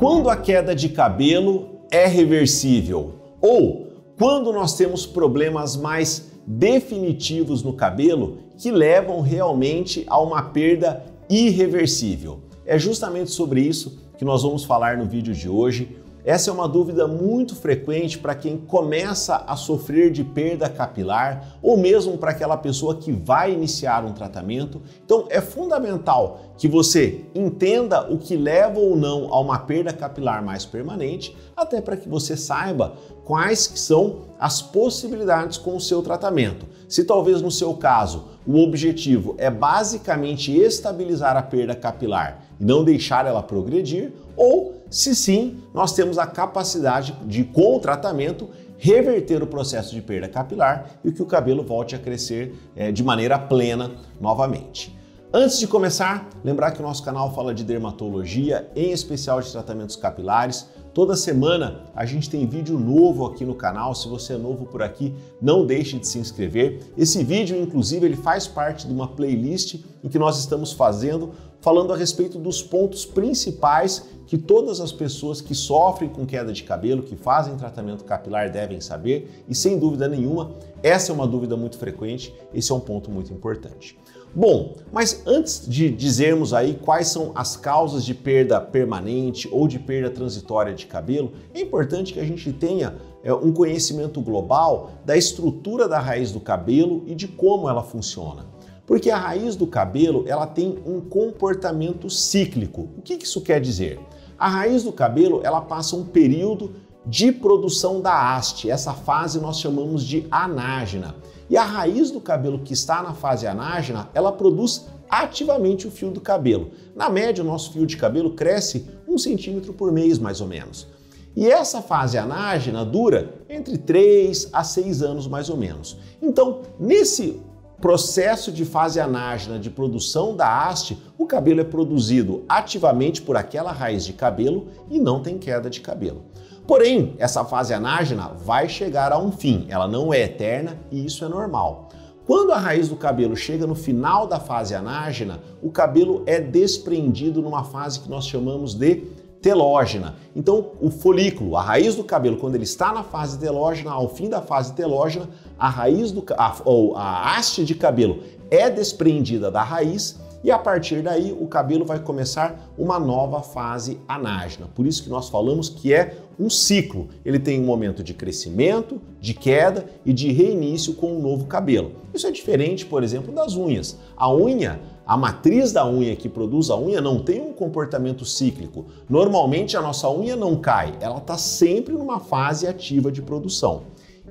Quando a queda de cabelo é reversível ou quando nós temos problemas mais definitivos no cabelo que levam realmente a uma perda irreversível. É justamente sobre isso que nós vamos falar no vídeo de hoje. Essa é uma dúvida muito frequente para quem começa a sofrer de perda capilar ou mesmo para aquela pessoa que vai iniciar um tratamento. Então é fundamental que você entenda o que leva ou não a uma perda capilar mais permanente, até para que você saiba quais são as possibilidades com o seu tratamento. Se talvez no seu caso o objetivo é basicamente estabilizar a perda capilar e não deixar ela progredir, ou se sim, nós temos a capacidade de, com o tratamento, reverter o processo de perda capilar e que o cabelo volte a crescer é, de maneira plena novamente. Antes de começar, lembrar que o nosso canal fala de dermatologia, em especial de tratamentos capilares. Toda semana a gente tem vídeo novo aqui no canal. Se você é novo por aqui, não deixe de se inscrever. Esse vídeo, inclusive, ele faz parte de uma playlist em que nós estamos fazendo falando a respeito dos pontos principais que todas as pessoas que sofrem com queda de cabelo, que fazem tratamento capilar devem saber, e sem dúvida nenhuma, essa é uma dúvida muito frequente, esse é um ponto muito importante. Bom, mas antes de dizermos aí quais são as causas de perda permanente ou de perda transitória de cabelo, é importante que a gente tenha é, um conhecimento global da estrutura da raiz do cabelo e de como ela funciona. Porque a raiz do cabelo ela tem um comportamento cíclico. O que isso quer dizer? A raiz do cabelo ela passa um período de produção da haste. Essa fase nós chamamos de anágena. E a raiz do cabelo que está na fase anágena, ela produz ativamente o fio do cabelo. Na média, o nosso fio de cabelo cresce um centímetro por mês, mais ou menos. E essa fase anágena dura entre 3 a 6 anos, mais ou menos. Então, nesse processo de fase anágena de produção da haste, o cabelo é produzido ativamente por aquela raiz de cabelo e não tem queda de cabelo. Porém, essa fase anágena vai chegar a um fim, ela não é eterna e isso é normal. Quando a raiz do cabelo chega no final da fase anágena, o cabelo é desprendido numa fase que nós chamamos de telógena. Então, o folículo, a raiz do cabelo, quando ele está na fase telógena, ao fim da fase telógena, a raiz do a, ou a haste de cabelo é desprendida da raiz e a partir daí o cabelo vai começar uma nova fase anágena. Por isso que nós falamos que é um ciclo. Ele tem um momento de crescimento, de queda e de reinício com um novo cabelo. Isso é diferente, por exemplo, das unhas. A unha, a matriz da unha que produz a unha não tem um comportamento cíclico. Normalmente a nossa unha não cai, ela está sempre numa fase ativa de produção.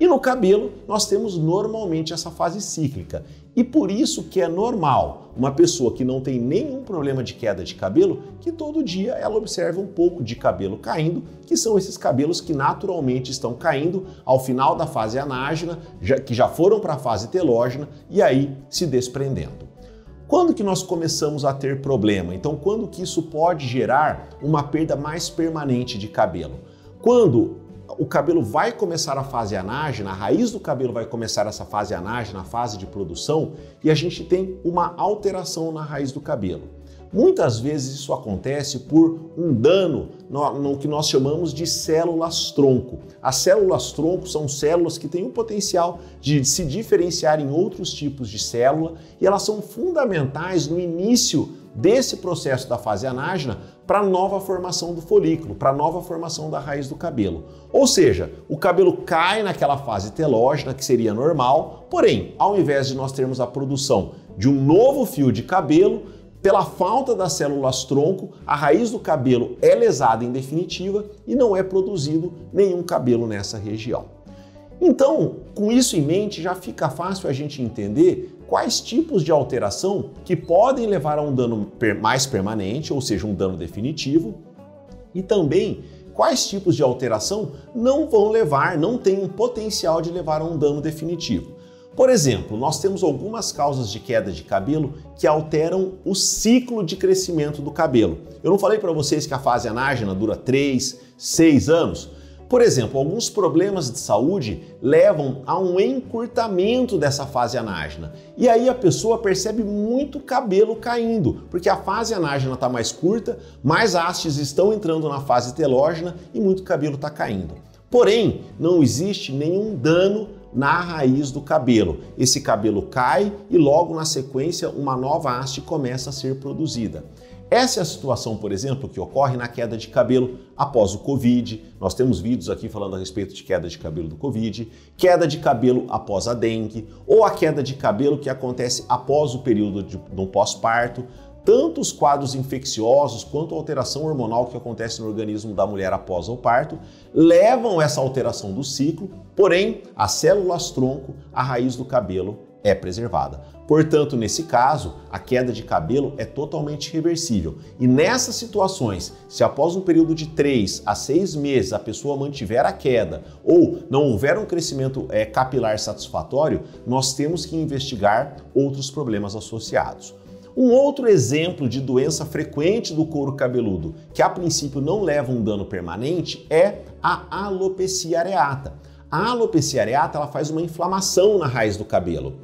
E no cabelo, nós temos normalmente essa fase cíclica. E por isso que é normal uma pessoa que não tem nenhum problema de queda de cabelo, que todo dia ela observa um pouco de cabelo caindo, que são esses cabelos que naturalmente estão caindo ao final da fase anágena, já, que já foram para a fase telógena e aí se desprendendo. Quando que nós começamos a ter problema? Então, quando que isso pode gerar uma perda mais permanente de cabelo? Quando o cabelo vai começar a fase anágena, a raiz do cabelo vai começar essa fase anágena, a fase de produção, e a gente tem uma alteração na raiz do cabelo. Muitas vezes isso acontece por um dano no, no, que nós chamamos de células tronco. As células tronco são células que têm o potencial de se diferenciar em outros tipos de célula e elas são fundamentais no início desse processo da fase anágena para a nova formação do folículo, para a nova formação da raiz do cabelo. Ou seja, o cabelo cai naquela fase telógena, que seria normal, porém, ao invés de nós termos a produção de um novo fio de cabelo, pela falta das células tronco, a raiz do cabelo é lesada em definitiva e não é produzido nenhum cabelo nessa região. Então, com isso em mente, já fica fácil a gente entender quais tipos de alteração que podem levar a um dano mais permanente, ou seja, um dano definitivo, e também quais tipos de alteração não vão levar, não têm um potencial de levar a um dano definitivo. Por exemplo, nós temos algumas causas de queda de cabelo que alteram o ciclo de crescimento do cabelo. Eu não falei para vocês que a fase anágena dura 3, 6 anos? Por exemplo, alguns problemas de saúde levam a um encurtamento dessa fase anágena. E aí a pessoa percebe muito cabelo caindo, porque a fase anágena está mais curta, mais hastes estão entrando na fase telógena e muito cabelo está caindo. Porém, não existe nenhum dano na raiz do cabelo. Esse cabelo cai e logo na sequência uma nova haste começa a ser produzida. Essa é a situação, por exemplo, que ocorre na queda de cabelo após o Covid. Nós temos vídeos aqui falando a respeito de queda de cabelo do Covid, queda de cabelo após a dengue, ou a queda de cabelo que acontece após o período de, um pós-parto. Tanto os quadros infecciosos quanto a alteração hormonal que acontece no organismo da mulher após o parto levam essa alteração do ciclo, porém, as células tronco, a raiz do cabelo é preservada. Portanto, nesse caso, a queda de cabelo é totalmente reversível. E nessas situações, se após um período de 3 a 6 meses a pessoa mantiver a queda ou não houver um crescimento é, capilar satisfatório, nós temos que investigar outros problemas associados. Um outro exemplo de doença frequente do couro cabeludo, que a princípio não leva um dano permanente, é a alopecia areata. A alopecia areata ela faz uma inflamação na raiz do cabelo.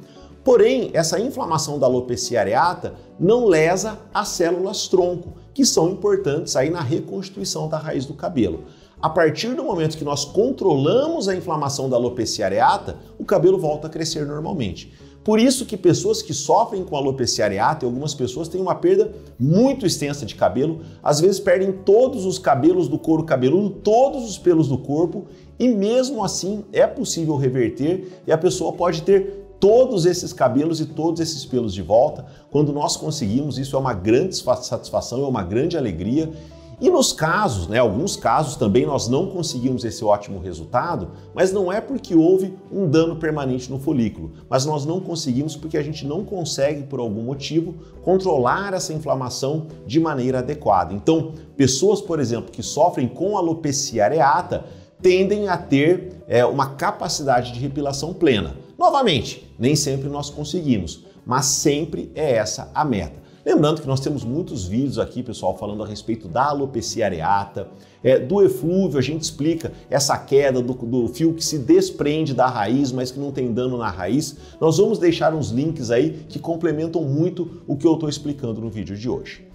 Porém, essa inflamação da alopecia areata não lesa as células tronco, que são importantes aí na reconstituição da raiz do cabelo. A partir do momento que nós controlamos a inflamação da alopecia areata, o cabelo volta a crescer normalmente. Por isso que pessoas que sofrem com alopecia areata, e algumas pessoas têm uma perda muito extensa de cabelo, às vezes perdem todos os cabelos do couro cabeludo, todos os pelos do corpo, e mesmo assim é possível reverter e a pessoa pode ter todos esses cabelos e todos esses pelos de volta. Quando nós conseguimos, isso é uma grande satisfação, é uma grande alegria. E nos casos, né, alguns casos também nós não conseguimos esse ótimo resultado, mas não é porque houve um dano permanente no folículo, mas nós não conseguimos porque a gente não consegue, por algum motivo, controlar essa inflamação de maneira adequada. Então, pessoas, por exemplo, que sofrem com alopecia areata tendem a ter é, uma capacidade de repilação plena. Novamente, nem sempre nós conseguimos, mas sempre é essa a meta. Lembrando que nós temos muitos vídeos aqui, pessoal, falando a respeito da alopecia areata, é, do eflúvio, a gente explica essa queda do, do, fio que se desprende da raiz, mas que não tem dano na raiz. Nós vamos deixar uns links aí que complementam muito o que eu estou explicando no vídeo de hoje.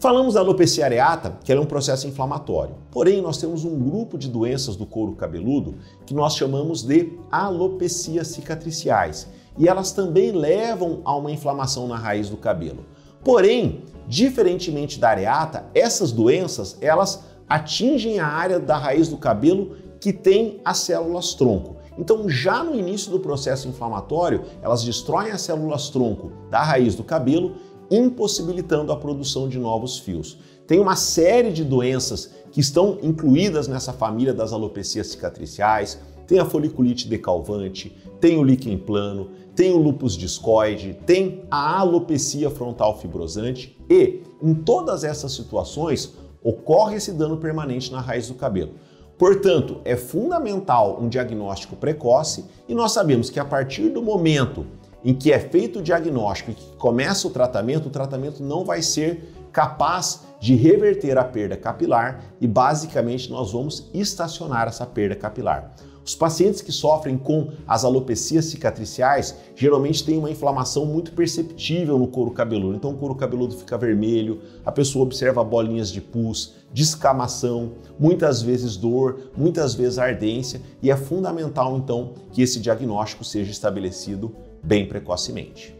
Falamos da alopecia areata, que é um processo inflamatório. Porém, nós temos um grupo de doenças do couro cabeludo que nós chamamos de alopecias cicatriciais, e elas também levam a uma inflamação na raiz do cabelo. Porém, diferentemente da areata, essas doenças, elas atingem a área da raiz do cabelo que tem as células tronco. Então, já no início do processo inflamatório, elas destroem as células tronco da raiz do cabelo impossibilitando a produção de novos fios. Tem uma série de doenças que estão incluídas nessa família das alopecias cicatriciais, tem a foliculite decalvante, tem o líquen plano, tem o lúpus discoide, tem a alopecia frontal fibrosante e em todas essas situações ocorre esse dano permanente na raiz do cabelo. Portanto, é fundamental um diagnóstico precoce e nós sabemos que a partir do momento em que é feito o diagnóstico e que começa o tratamento, o tratamento não vai ser capaz de reverter a perda capilar e basicamente nós vamos estacionar essa perda capilar. Os pacientes que sofrem com as alopecias cicatriciais geralmente têm uma inflamação muito perceptível no couro cabeludo. Então o couro cabeludo fica vermelho, a pessoa observa bolinhas de pus, descamação, muitas vezes dor, muitas vezes ardência e é fundamental então que esse diagnóstico seja estabelecido bem precocemente.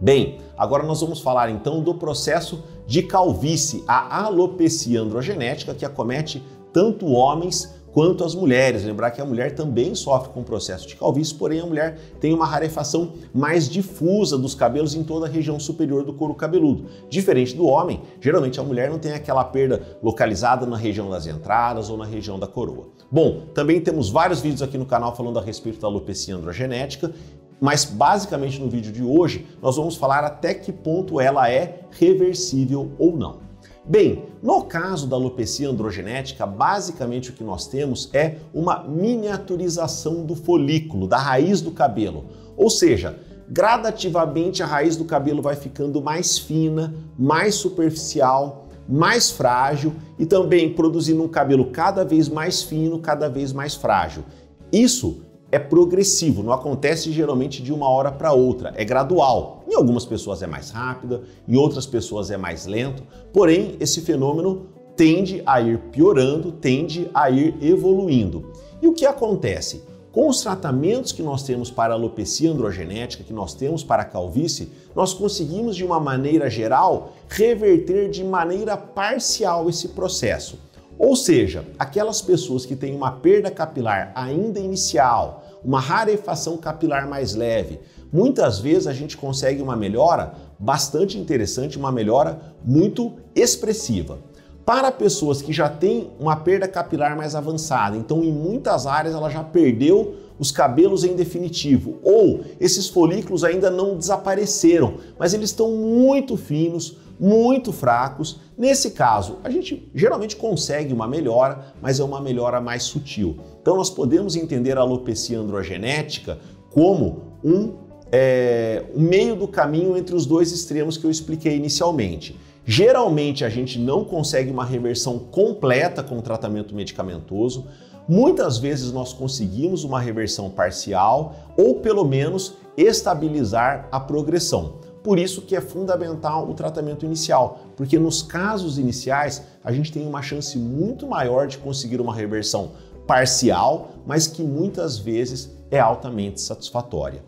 Bem, agora nós vamos falar então do processo de calvície, a alopecia androgenética que acomete tanto homens quanto as mulheres. Lembrar que a mulher também sofre com o processo de calvície, porém a mulher tem uma rarefação mais difusa dos cabelos em toda a região superior do couro cabeludo. Diferente do homem, geralmente a mulher não tem aquela perda localizada na região das entradas ou na região da coroa. Bom, também temos vários vídeos aqui no canal falando a respeito da alopecia androgenética mas basicamente no vídeo de hoje nós vamos falar até que ponto ela é reversível ou não. Bem, no caso da alopecia androgenética, basicamente o que nós temos é uma miniaturização do folículo, da raiz do cabelo. Ou seja, gradativamente a raiz do cabelo vai ficando mais fina, mais superficial, mais frágil e também produzindo um cabelo cada vez mais fino, cada vez mais frágil. Isso é progressivo, não acontece geralmente de uma hora para outra, é gradual. Em algumas pessoas é mais rápida, em outras pessoas é mais lento, porém esse fenômeno tende a ir piorando, tende a ir evoluindo. E o que acontece? Com os tratamentos que nós temos para alopecia androgenética, que nós temos para calvície, nós conseguimos de uma maneira geral reverter de maneira parcial esse processo. Ou seja, aquelas pessoas que têm uma perda capilar ainda inicial, uma rarefação capilar mais leve, muitas vezes a gente consegue uma melhora bastante interessante, uma melhora muito expressiva. Para pessoas que já têm uma perda capilar mais avançada, então em muitas áreas ela já perdeu os cabelos em definitivo, ou esses folículos ainda não desapareceram, mas eles estão muito finos, muito fracos. Nesse caso, a gente geralmente consegue uma melhora, mas é uma melhora mais sutil. Então nós podemos entender a alopecia androgenética como um, é, meio do caminho entre os dois extremos que eu expliquei inicialmente. Geralmente a gente não consegue uma reversão completa com o tratamento medicamentoso. Muitas vezes nós conseguimos uma reversão parcial ou pelo menos estabilizar a progressão. Por isso que é fundamental o tratamento inicial, porque nos casos iniciais a gente tem uma chance muito maior de conseguir uma reversão parcial, mas que muitas vezes é altamente satisfatória.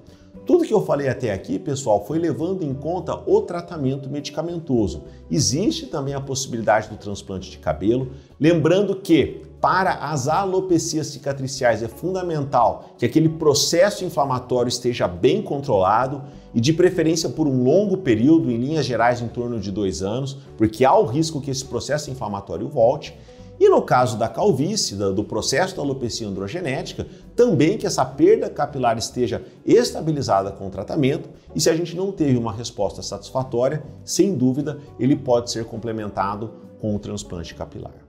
Tudo que eu falei até aqui, pessoal, foi levando em conta o tratamento medicamentoso. Existe também a possibilidade do transplante de cabelo, lembrando que para as alopecias cicatriciais é fundamental que aquele processo inflamatório esteja bem controlado e de preferência por um longo período, em linhas gerais em torno de dois anos, porque há o risco que esse processo inflamatório volte. E no caso da calvície, do processo da alopecia androgenética, também que essa perda capilar esteja estabilizada com o tratamento e se a gente não teve uma resposta satisfatória, sem dúvida, ele pode ser complementado com o transplante capilar.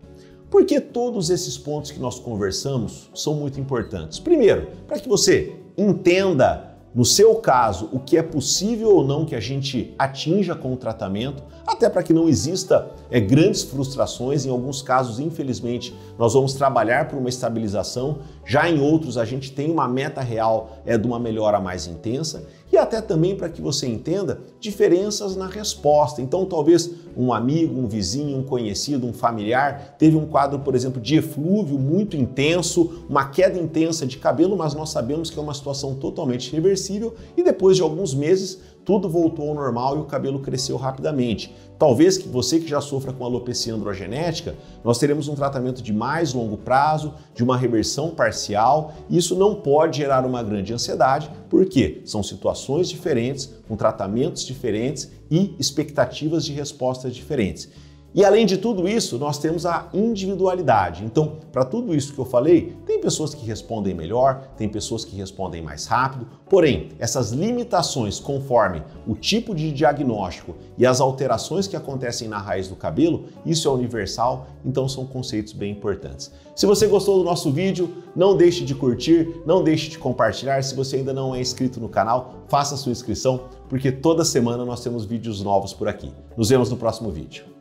Por que todos esses pontos que nós conversamos são muito importantes? Primeiro, para que você entenda no seu caso, o que é possível ou não que a gente atinja com o tratamento, até para que não exista é, grandes frustrações. Em alguns casos, infelizmente, nós vamos trabalhar por uma estabilização, já em outros, a gente tem uma meta real é, de uma melhora mais intensa e até também para que você entenda diferenças na resposta. Então, talvez um amigo, um vizinho, um conhecido, um familiar teve um quadro, por exemplo, de eflúvio muito intenso, uma queda intensa de cabelo, mas nós sabemos que é uma situação totalmente reversível e depois de alguns meses tudo voltou ao normal e o cabelo cresceu rapidamente. Talvez que você que já sofra com alopecia androgenética, nós teremos um tratamento de mais longo prazo, de uma reversão parcial, isso não pode gerar uma grande ansiedade, porque são situações diferentes, com tratamentos diferentes e expectativas de respostas diferentes. E além de tudo isso, nós temos a individualidade. Então, para tudo isso que eu falei, tem pessoas que respondem melhor, tem pessoas que respondem mais rápido, porém, essas limitações conforme o tipo de diagnóstico e as alterações que acontecem na raiz do cabelo, isso é universal, então são conceitos bem importantes. Se você gostou do nosso vídeo, não deixe de curtir, não deixe de compartilhar. Se você ainda não é inscrito no canal, faça sua inscrição, porque toda semana nós temos vídeos novos por aqui. Nos vemos no próximo vídeo.